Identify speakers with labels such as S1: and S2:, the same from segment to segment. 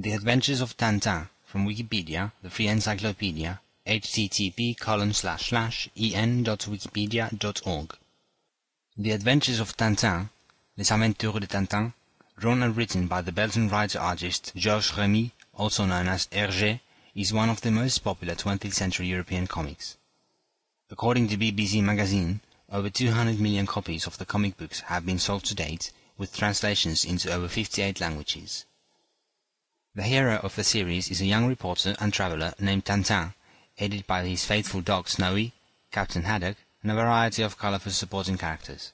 S1: The Adventures of Tintin from Wikipedia, the free encyclopedia, http colon slash slash en.wikipedia.org. The Adventures of Tintin, Les Aventures de Tintin, drawn and written by the Belgian writer-artist Georges Remi, also known as Hergé, is one of the most popular 20th century European comics. According to BBC Magazine, over 200 million copies of the comic books have been sold to date, with translations into over 58 languages. The hero of the series is a young reporter and traveller named Tintin, aided by his faithful dog Snowy, Captain Haddock, and a variety of colourful supporting characters.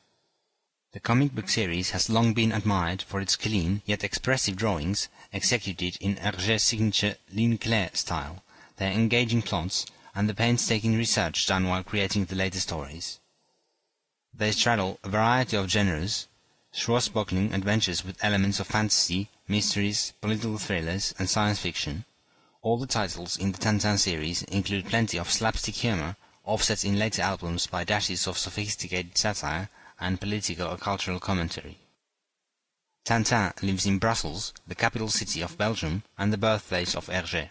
S1: The comic book series has long been admired for its clean yet expressive drawings executed in Hergé's signature ligne style, their engaging plots, and the painstaking research done while creating the later stories. They straddle a variety of genres, swashbuckling adventures with elements of fantasy, mysteries, political thrillers, and science fiction. All the titles in the Tintin series include plenty of slapstick humor, offset in later albums by dashes of sophisticated satire and political or cultural commentary. Tintin lives in Brussels, the capital city of Belgium and the birthplace of Hergé.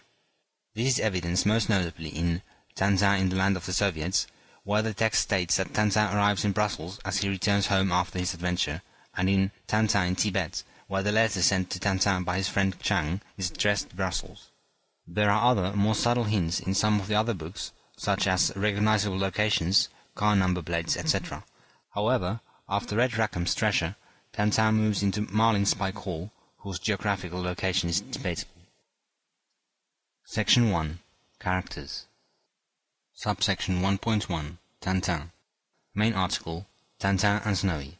S1: This is evidenced most notably in Tintin in the Land of the Soviets, where the text states that Tintin arrives in Brussels as he returns home after his adventure, and in Tintin in Tibet, where the letter sent to Tintin by his friend Chang is addressed to Brussels. There are other, more subtle hints in some of the other books, such as recognizable locations, car number plates, etc. However, after Red Rackham's treasure, Tintin moves into Marlinspike Hall, whose geographical location is debatable. Section 1. Characters Subsection 1.1 Tintin Main article Tintin and Snowy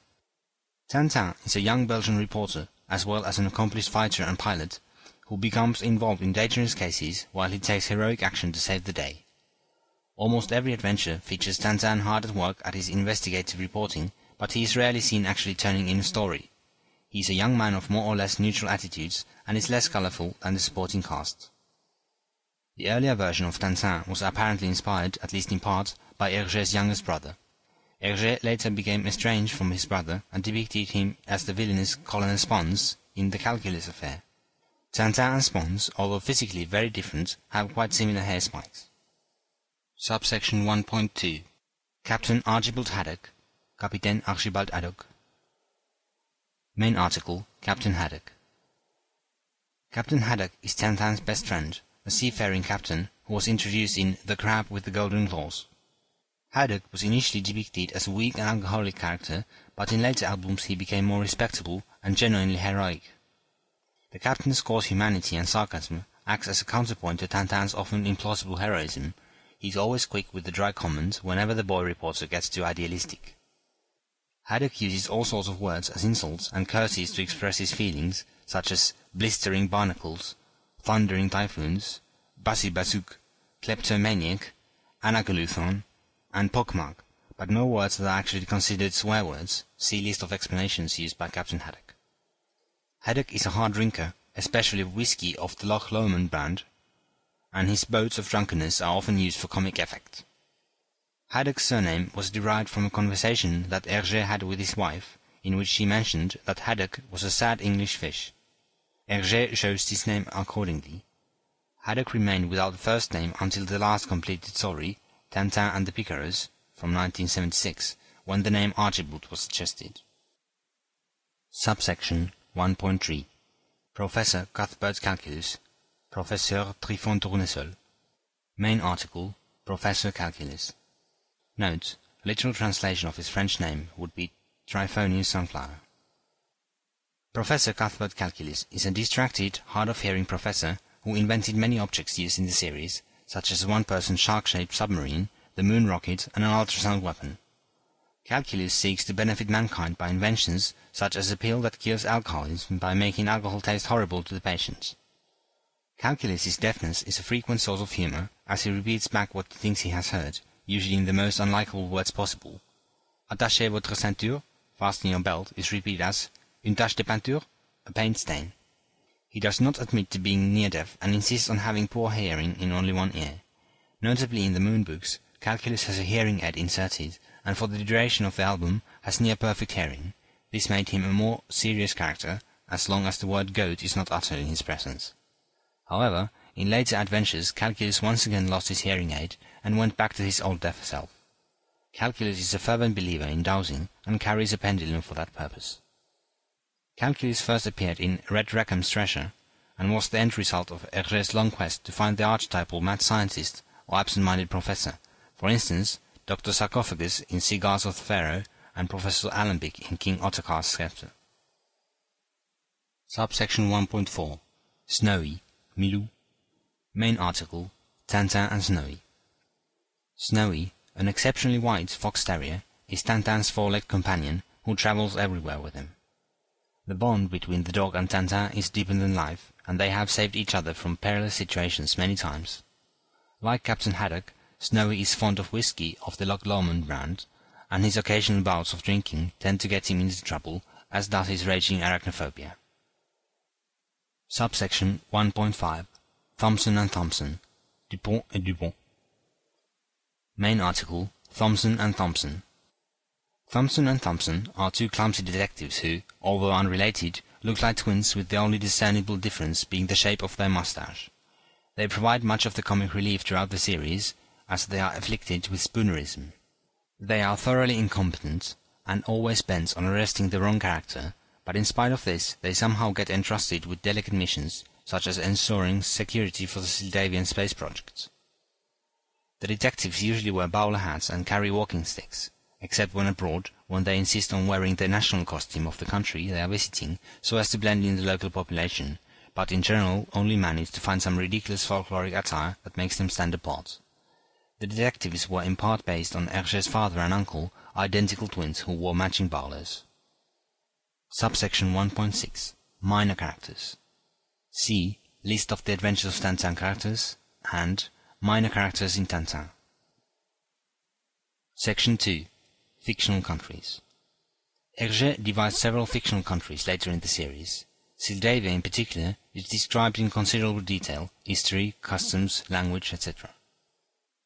S1: Tintin is a young Belgian reporter, as well as an accomplished fighter and pilot, who becomes involved in dangerous cases while he takes heroic action to save the day. Almost every adventure features Tintin hard at work at his investigative reporting, but he is rarely seen actually turning in a story. He is a young man of more or less neutral attitudes and is less colorful than the supporting cast. The earlier version of Tintin was apparently inspired, at least in part, by Hergé's youngest brother. Hergé later became estranged from his brother and depicted him as the villainous Colonel Spons in The Calculus Affair. Tintin and Spons, although physically very different, have quite similar hair spikes. Subsection 1.2 Captain Archibald Haddock Capitaine Archibald Haddock Main article Captain Haddock Captain Haddock is Tintin's best friend, a seafaring captain who was introduced in The Crab with the Golden Claws. Haddock was initially depicted as a weak and alcoholic character, but in later albums he became more respectable and genuinely heroic. The captain's coarse humanity and sarcasm acts as a counterpoint to Tintin's often implausible heroism. He's always quick with the dry comments whenever the boy reporter gets too idealistic. Haddock uses all sorts of words as insults and curses to express his feelings, such as blistering barnacles, thundering typhoons, basuk, kleptomaniac, anacoluthon, and pockmark, but no words that are actually considered swear words. See list of explanations used by Captain Haddock. Haddock is a hard drinker, especially of whiskey of the Loch Lomond brand, and his bouts of drunkenness are often used for comic effect. Haddock's surname was derived from a conversation that Hergé had with his wife, in which she mentioned that Haddock was a sad English fish. Hergé chose this name accordingly. Haddock remained without the first name until the last completed story, Tintin and the Picaros, from 1976, when the name Archibald was suggested. Subsection 1.3 Professor Cuthbert Calculus Professeur Tryphon Tournesol Main article Professor Calculus Note, literal translation of his French name would be Trifonius Sunflower. Professor Cuthbert Calculus is a distracted, hard-of-hearing professor who invented many objects used in the series, such as a one-person shark-shaped submarine, the moon rocket, and an ultrasound weapon. Calculus seeks to benefit mankind by inventions such as a pill that cures alcoholism by making alcohol taste horrible to the patients. Calculus's deafness is a frequent source of humor, as he repeats back what he thinks he has heard, usually in the most unlikable words possible. Attachez votre ceinture, fasten your belt, is repeated as une tache de peinture, a paint stain. He does not admit to being near-deaf and insists on having poor hearing in only one ear. Notably in the Moon books, Calculus has a hearing aid inserted, and for the duration of the album has near-perfect hearing. This made him a more serious character, as long as the word goat is not uttered in his presence. However, in later adventures Calculus once again lost his hearing aid and went back to his old deaf self. Calculus is a fervent believer in dowsing and carries a pendulum for that purpose. Calculus first appeared in Red Rackham's Treasure, and was the end result of Hergé's long quest to find the archetypal mad scientist or absent-minded professor, for instance, Dr. Sarcophagus in Cigars of the Pharaoh and Professor Alembic in King Ottokar's Scepter. Subsection 1.4 Snowy, Milou Main article Tintin and Snowy Snowy, an exceptionally white fox terrier, is Tintin's four-legged companion who travels everywhere with him. The bond between the dog and Tintin is deeper than life, and they have saved each other from perilous situations many times. Like Captain Haddock, Snowy is fond of whisky of the Loch Lomond brand, and his occasional bouts of drinking tend to get him into trouble, as does his raging arachnophobia. Subsection 1.5 Thomson and Thompson Dupont et Dupont Main article Thomson and Thompson Thomson and Thompson are two clumsy detectives who, although unrelated, look like twins with the only discernible difference being the shape of their moustache. They provide much of the comic relief throughout the series, as they are afflicted with spoonerism. They are thoroughly incompetent, and always bent on arresting the wrong character, but in spite of this they somehow get entrusted with delicate missions, such as ensuring security for the Sildavian space project. The detectives usually wear bowler hats and carry walking sticks except when abroad, when they insist on wearing the national costume of the country they are visiting so as to blend in the local population, but in general only manage to find some ridiculous folkloric attire that makes them stand apart. The detectives were in part based on Hergé's father and uncle, identical twins who wore matching bowlers. Subsection 1.6 Minor Characters C. List of the Adventures of Tintin characters and Minor Characters in Tintin. Section 2 Fictional countries. Hergé devised several fictional countries later in the series. Sildavia in particular is described in considerable detail, history, customs, language, etc.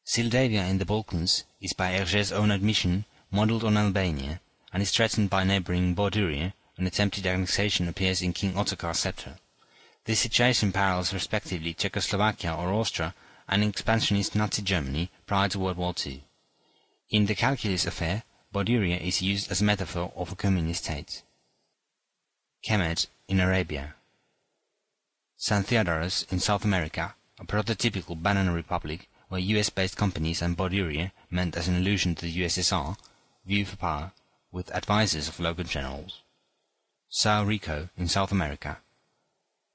S1: Sildavia in the Balkans is by Hergé's own admission modelled on Albania, and is threatened by neighbouring Borduria, and attempted annexation appears in King Ottokar's sceptre. This situation parallels respectively Czechoslovakia or Austria and expansionist Nazi Germany prior to World War II. In the Calculus affair, Borduria is used as a metaphor of a communist state. Khemed in Arabia. San Theodoros in South America, a prototypical banana republic where US-based companies and Borduria, meant as an allusion to the USSR, view for power, with advisers of local generals. Sao Rico in South America.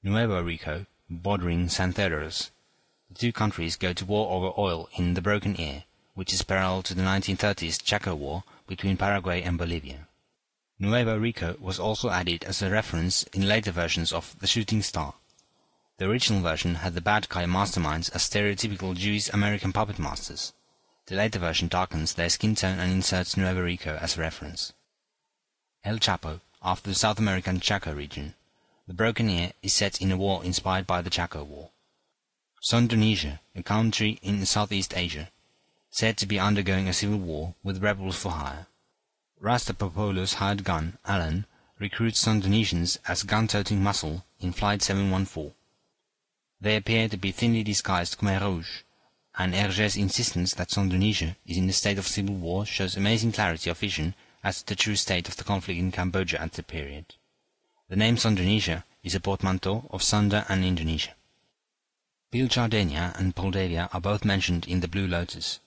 S1: Nuevo Rico, bordering San Theodoros. The two countries go to war over oil in the Broken Ear, which is parallel to the 1930s Chaco War between Paraguay and Bolivia. Nuevo Rico was also added as a reference in later versions of The Shooting Star. The original version had the bad guy masterminds as stereotypical Jewish American puppet masters. The later version darkens their skin tone and inserts Nuevo Rico as a reference. El Chapo, after the South American Chaco region. The Broken Ear is set in a war inspired by the Chaco War. Sondonesia, a country in Southeast Asia, said to be undergoing a civil war with rebels for hire. Rastapopoulos' hired gun, Allan, recruits Sondonesians as gun-toting muscle in Flight 714. They appear to be thinly disguised Khmer Rouge, and Hergé's insistence that Sondonesia is in a state of civil war shows amazing clarity of vision as to the true state of the conflict in Cambodia at the period. The name Sondonesia is a portmanteau of Sunda and Indonesia. Bill Jardania and Poldavia are both mentioned in The Blue Lotus,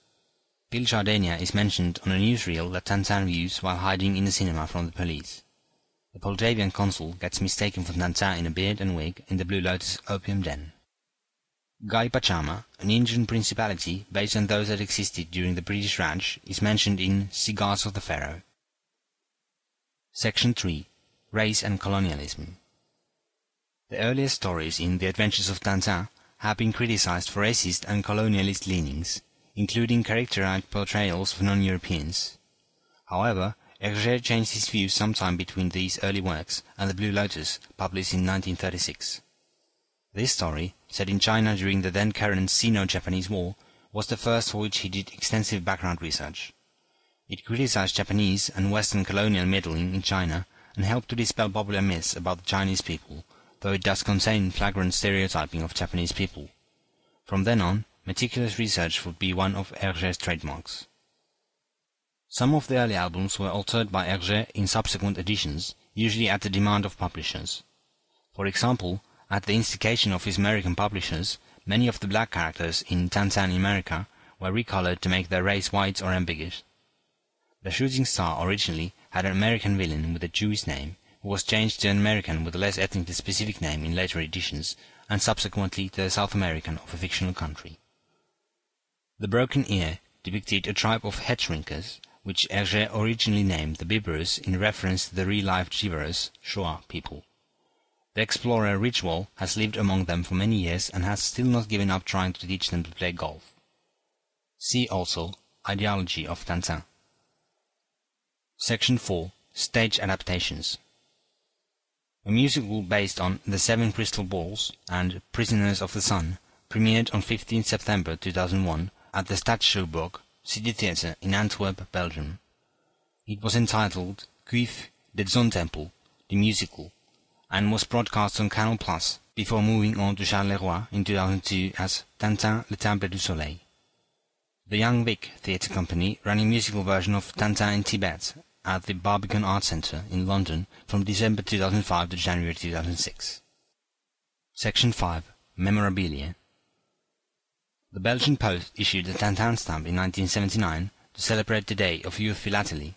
S1: Bill Jardania is mentioned on a newsreel that Tintin views while hiding in the cinema from the police. The Poldavian consul gets mistaken for Tintin in a beard and wig in the Blue Lotus opium den. Gaipajama, an Indian principality based on those that existed during the British Raj, is mentioned in Cigars of the Pharaoh. Section 3 Race and Colonialism The earliest stories in The Adventures of Tintin have been criticized for racist and colonialist leanings including characterized portrayals of non-Europeans. However, Hergé changed his views sometime between these early works and The Blue Lotus, published in 1936. This story, set in China during the then current Sino-Japanese War, was the first for which he did extensive background research. It criticized Japanese and Western colonial meddling in China and helped to dispel popular myths about the Chinese people, though it does contain flagrant stereotyping of Japanese people. From then on, meticulous research would be one of Hergé's trademarks. Some of the early albums were altered by Hergé in subsequent editions, usually at the demand of publishers. For example, at the instigation of his American publishers, many of the black characters in Tintin America were recolored to make their race white or ambiguous. The shooting star originally had an American villain with a Jewish name, who was changed to an American with a less ethnically specific name in later editions, and subsequently to a South American of a fictional country. The Broken Ear depicted a tribe of head shrinkers, which Hergé originally named the Bibaros in reference to the real-life Jivaros, Shuar people. The explorer Ridgewell has lived among them for many years and has still not given up trying to teach them to play golf. See also Ideology of Tintin. Section 4 Stage Adaptations A musical based on The Seven Crystal Balls and Prisoners of the Sun premiered on 15 September 2001 at the Stadschouwburg City Theatre in Antwerp, Belgium. It was entitled Kuifje de Zonnetempel, the musical, and was broadcast on Canal Plus before moving on to Charleroi in 2002 as Tintin Le Temple du Soleil. The Young Vic Theatre Company ran a musical version of Tintin in Tibet at the Barbican Art Centre in London from December 2005 to January 2006. Section 5 Memorabilia The Belgian Post issued a Tintin stamp in 1979 to celebrate the Day of Youth Philately.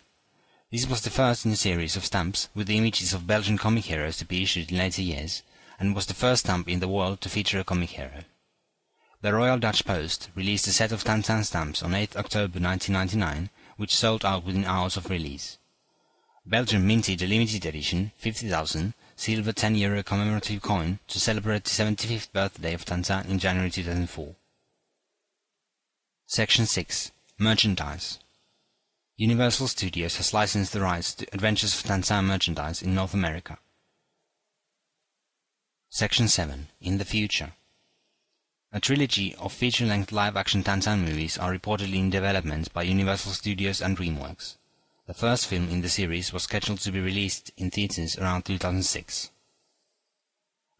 S1: This was the first in a series of stamps with the images of Belgian comic heroes to be issued in later years, and was the first stamp in the world to feature a comic hero. The Royal Dutch Post released a set of Tintin stamps on 8 October 1999, which sold out within hours of release. Belgium minted a limited edition, 50,000, silver 10 euro commemorative coin to celebrate the 75th birthday of Tintin in January 2004. Section 6 Merchandise Universal Studios has licensed the rights to Adventures of Tintin merchandise in North America. Section 7 In the Future A trilogy of feature-length live-action Tintin movies are reportedly in development by Universal Studios and DreamWorks. The first film in the series was scheduled to be released in theaters around 2006.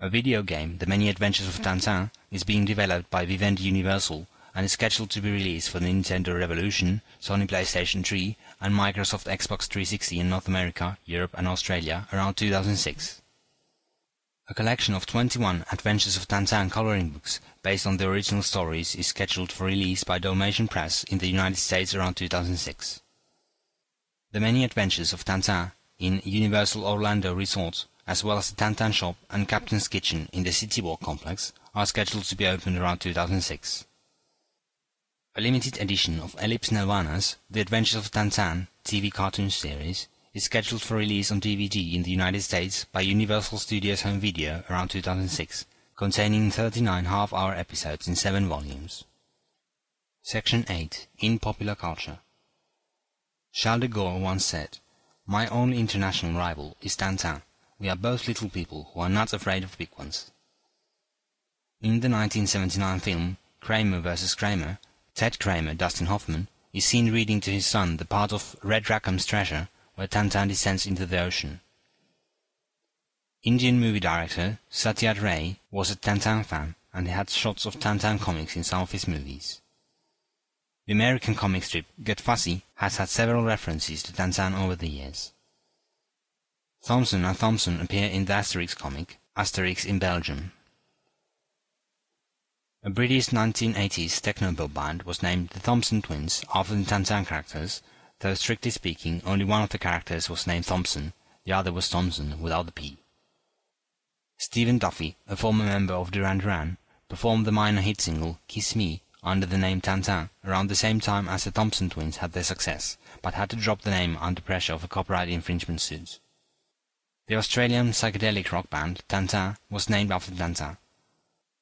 S1: A video game, The Many Adventures of Tintin, is being developed by Vivendi Universal and is scheduled to be released for the Nintendo Revolution, Sony PlayStation 3, and Microsoft Xbox 360 in North America, Europe, and Australia around 2006. A collection of 21 Adventures of Tintin coloring books based on the original stories is scheduled for release by Dalmatian Press in the United States around 2006. The Many Adventures of Tintin in Universal Orlando Resort, as well as the Tintin Shop and Captain's Kitchen in the City Walk complex, are scheduled to be opened around 2006. A limited edition of Ellipse Nelvana's The Adventures of Tintin TV cartoon series is scheduled for release on DVD in the United States by Universal Studios Home Video around 2006, containing 39 half-hour episodes in seven volumes. Section 8 In Popular Culture Charles de Gaulle once said, My only international rival is Tintin. We are both little people who are not afraid of big ones. In the 1979 film Kramer vs. Kramer, Ted Kramer, Dustin Hoffman, is seen reading to his son the part of Red Rackham's Treasure, where Tintin descends into the ocean. Indian movie director Satyajit Ray was a Tintin fan and he had shots of Tintin comics in some of his movies. The American comic strip Get Fuzzy has had several references to Tintin over the years. Thomson and Thompson appear in the Asterix comic, Asterix in Belgium. A British 1980s techno band was named the Thompson Twins after the Tintin characters, though strictly speaking only one of the characters was named Thompson, the other was Thomson without the P. Stephen Duffy, a former member of Duran Duran, performed the minor hit single Kiss Me under the name Tintin around the same time as the Thompson twins had their success, but had to drop the name under pressure of a copyright infringement suit. The Australian psychedelic rock band Tintin was named after Tintin.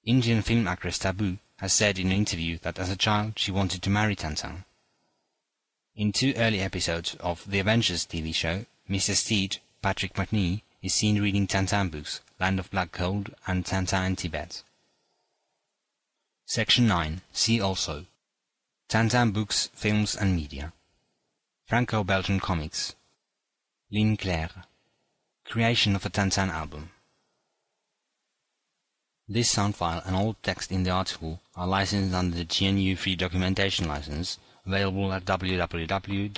S1: Indian film actress Tabu has said in an interview that as a child she wanted to marry Tintin. In two early episodes of The Avengers TV show, Mr. Steed, Patrick Macnee, is seen reading Tintin books, Land of Black Gold and Tintin in Tibet. Section 9. See also Tintin Books, Films and Media Franco-Belgian Comics Ligne Claire Creation of a Tintin album This sound file and all text in the article are licensed under the GNU Free Documentation License, available at www.gnu.org